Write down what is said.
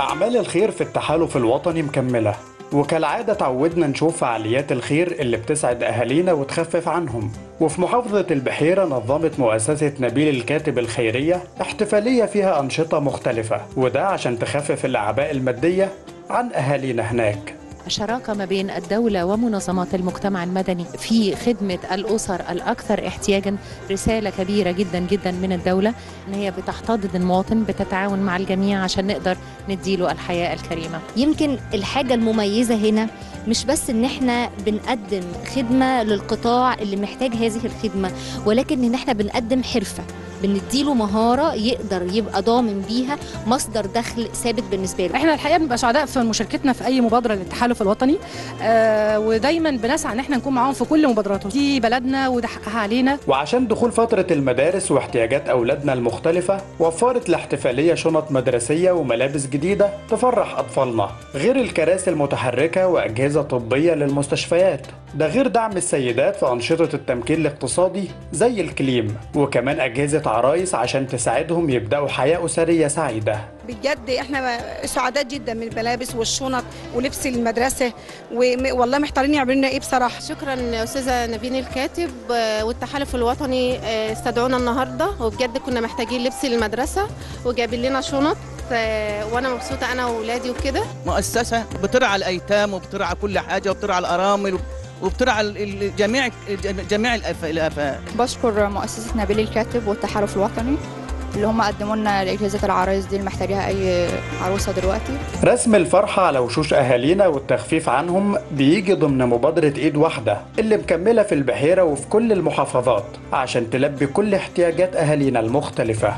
أعمال الخير في التحالف الوطني مكملة. وكالعادة تعودنا نشوف فعاليات الخير اللي بتسعد أهالينا وتخفف عنهم. وفي محافظة البحيرة نظمت مؤسسة نبيل الكاتب الخيرية احتفالية فيها أنشطة مختلفة وده عشان تخفف الأعباء المادية عن أهالينا هناك. شراكة ما بين الدولة ومنظمات المجتمع المدني في خدمة الأسر الأكثر احتياجا. رسالة كبيرة جدا جدا من الدولة إن هي بتحتضن المواطن بتتعاون مع الجميع عشان نقدر نديله الحياة الكريمة. يمكن الحاجة المميزة هنا مش بس إن إحنا بنقدم خدمة للقطاع اللي محتاج هذه الخدمة ولكن إن إحنا بنقدم حرفة. بنديله مهارة يقدر يبقى ضامن بيها مصدر دخل ثابت بالنسبة له. إحنا الحقيقة بنبقى سعداء في مشاركتنا في أي مبادرة للتحالف الوطني آه ودايما بنسعى إن إحنا نكون معاهم في كل مبادراتهم دي بلدنا وده حقها علينا. وعشان دخول فترة المدارس واحتياجات أولادنا المختلفة وفرت الاحتفالية شنط مدرسية وملابس جديدة تفرح أطفالنا غير الكراسي المتحركة وأجهزة طبية للمستشفيات. ده غير دعم السيدات في أنشطة التمكين الاقتصادي زي الكليم وكمان أجهزة عرايس عشان تساعدهم يبدأوا حياة أسرية سعيدة. بجد إحنا سعداء جدا من الملابس والشنط ولبس المدرسة والله محتارين يعملوا لنا إيه بصراحة. شكرا أستاذة نبيل الكاتب والتحالف الوطني استدعونا النهارده وبجد كنا محتاجين لبس للمدرسه وجايبين لنا شنط وأنا مبسوطة أنا وأولادي وكده. مؤسسة بترعى الأيتام وبترعى كل حاجة وبترعى الأرامل وبترعى جميع جميع الافات بشكر مؤسسة نبيل الكاتب والتحالف الوطني اللي هم قدموا لنا اجهزه العرايس دي اللي محتاجاها أي عروسة دلوقتي. رسم الفرحة على وشوش أهالينا والتخفيف عنهم بيجي ضمن مبادرة إيد واحدة اللي مكملة في البحيرة وفي كل المحافظات عشان تلبي كل احتياجات أهالينا المختلفة.